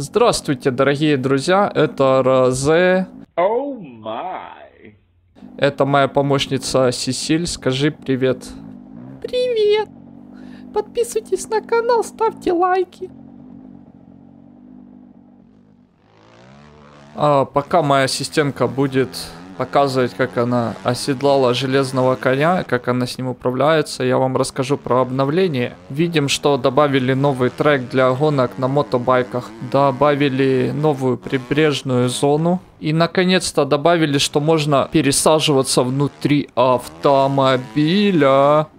Здравствуйте, дорогие друзья, это Розе. Oh my. Это моя помощница Сесиль. Скажи привет. Привет! Подписывайтесь на канал, ставьте лайки. А пока моя ассистентка будет показывать, как она оседлала железного коня, как она с ним управляется, я вам расскажу про обновление. Видим, что добавили новый трек для гонок на мотобайках, добавили новую прибрежную зону, и наконец-то добавили, что можно пересаживаться внутри автомобиля,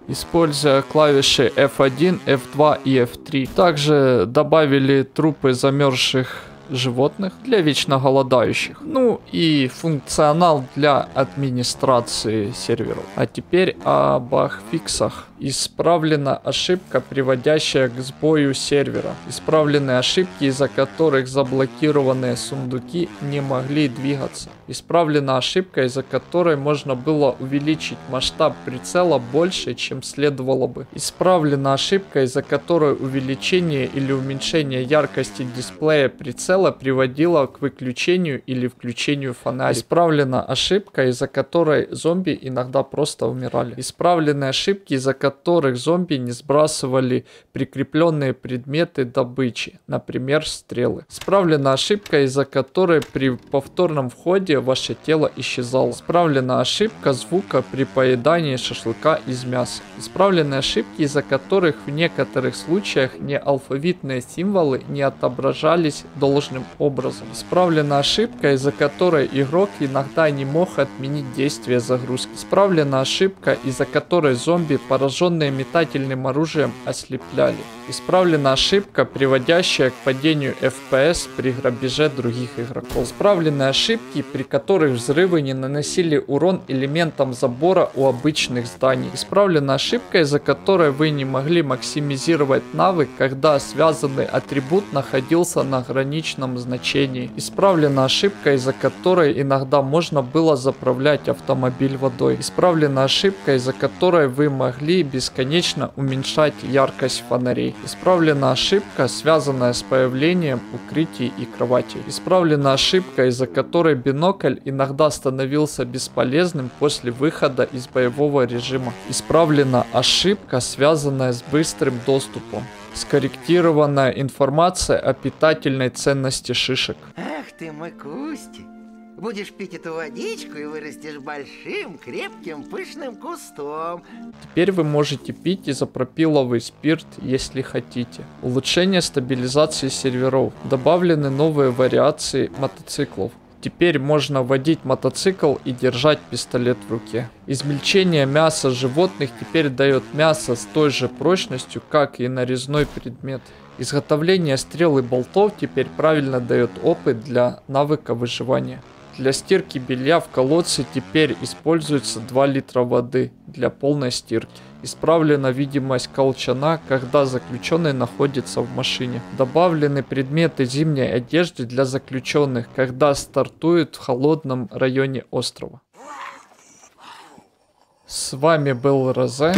используя клавиши F1, F2 и F3. Также добавили трупы замерзших животных для вечно голодающих. Ну и функционал для администрации серверов. А теперь об бахфиксах. Исправлена ошибка, приводящая к сбою сервера. Исправлены ошибки, из-за которых заблокированные сундуки не могли двигаться. Исправлена ошибка, из-за которой можно было увеличить масштаб прицела больше, чем следовало бы. Исправлена ошибка, из-за которой увеличение или уменьшение яркости дисплея прицела приводило к выключению или включению фонаря. Исправлена ошибка, из-за которой зомби иногда просто умирали. Исправлены ошибки, из-за которых зомби не сбрасывали прикрепленные предметы добычи, например стрелы. Исправлена ошибка, из-за которой при повторном входе ваше тело исчезало. Исправлена ошибка звука при поедании шашлыка из мяса. Исправлены ошибки, из-за которых в некоторых случаях неалфавитные символы не отображались должным образом. Исправлена ошибка, из-за которой игрок иногда не мог отменить действие загрузки. Исправлена ошибка, из-за которой зомби, пораженные метательным оружием, ослепляли. Исправлена ошибка, приводящая к падению FPS при грабеже других игроков. Исправлены ошибки, при которых взрывы не наносили урон элементам забора у обычных зданий. Исправлена ошибка, из-за которой вы не могли максимизировать навык, когда связанный атрибут находился на граничном значении. Исправлена ошибка, из-за которой иногда можно было заправлять автомобиль водой. Исправлена ошибка, из-за которой вы могли бесконечно уменьшать яркость фонарей. Исправлена ошибка, связанная с появлением укрытий и кроватей. Исправлена ошибка, из-за которой бинокль иногда становился бесполезным после выхода из боевого режима. Исправлена ошибка, связанная с быстрым доступом. Скорректированная информация о питательной ценности шишек. Ах ты мой Кустик. Будешь пить эту водичку и вырастешь большим, крепким, пышным кустом. Теперь вы можете пить изопропиловый спирт, если хотите. Улучшение стабилизации серверов. Добавлены новые вариации мотоциклов. Теперь можно водить мотоцикл и держать пистолет в руке. Измельчение мяса животных теперь дает мясо с той же прочностью, как и нарезной предмет. Изготовление стрел и болтов теперь правильно дает опыт для навыка выживания. Для стирки белья в колодце теперь используется 2 литра воды для полной стирки. Исправлена видимость колчана, когда заключенный находится в машине. Добавлены предметы зимней одежды для заключенных, когда стартуют в холодном районе острова. С вами был Розе.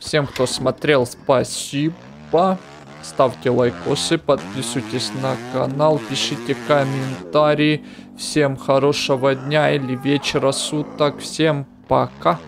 Всем, кто смотрел, спасибо. Ставьте лайкосы, подписывайтесь на канал, пишите комментарии. Всем хорошего дня или вечера суток. Всем пока.